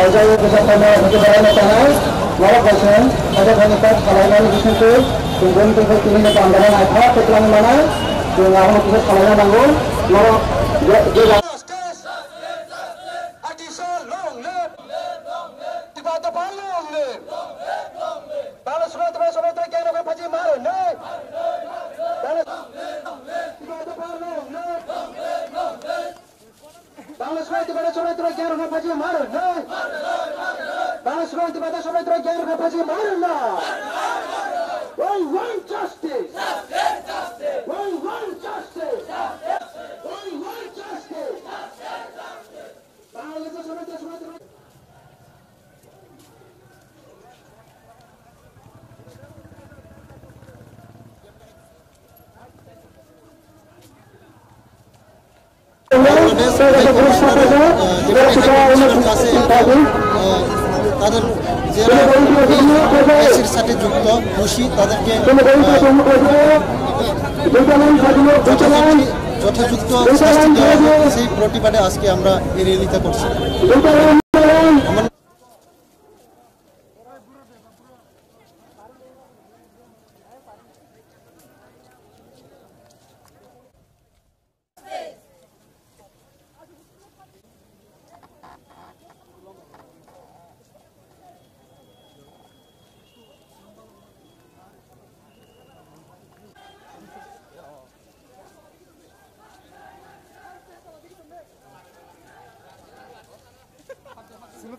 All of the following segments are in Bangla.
also a lot of person, other than the first Kalaiman mission to to bring people to the Pandaran. I thought the Kalaiman, to now to the Kalaiman, a lot of good. Long live! Long live! Long live! Long live! জ্ঞান না বাদা সবাই তোরা জ্ঞান না ফাজিয়ে না ওই ওয়ান justice. তাদের যারা এসির সাথে যুক্ত দোষী তাদেরকে সেই প্রতিবাদে আজকে আমরা এই র্যালিটা করছি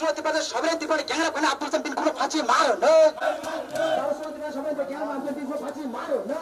বাংলাদেশ বাদে সবাই দিবার জ্ঞান রাখবেন আব্দুল সাম বিন কোনো ফাঁসি মারো না বাংলাদেশ সবাই জ্ঞান রাখবেন ফাঁসি মারো না